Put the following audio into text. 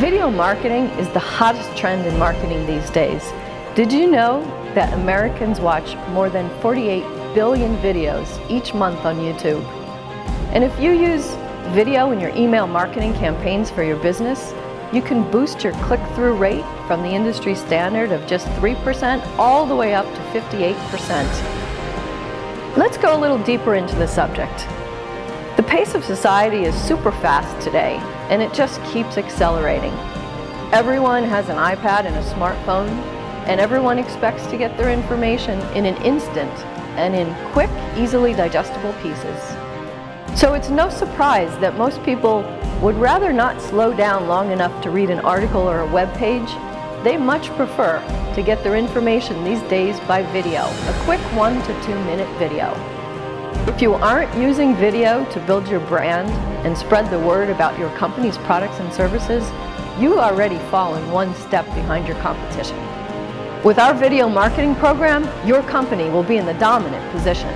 Video marketing is the hottest trend in marketing these days. Did you know that Americans watch more than 48 billion videos each month on YouTube? And if you use video in your email marketing campaigns for your business, you can boost your click-through rate from the industry standard of just 3% all the way up to 58%. Let's go a little deeper into the subject. The pace of society is super fast today, and it just keeps accelerating. Everyone has an iPad and a smartphone, and everyone expects to get their information in an instant and in quick, easily digestible pieces. So it's no surprise that most people would rather not slow down long enough to read an article or a web page. They much prefer to get their information these days by video, a quick one to two minute video. If you aren't using video to build your brand and spread the word about your company's products and services, you already fall in one step behind your competition. With our video marketing program, your company will be in the dominant position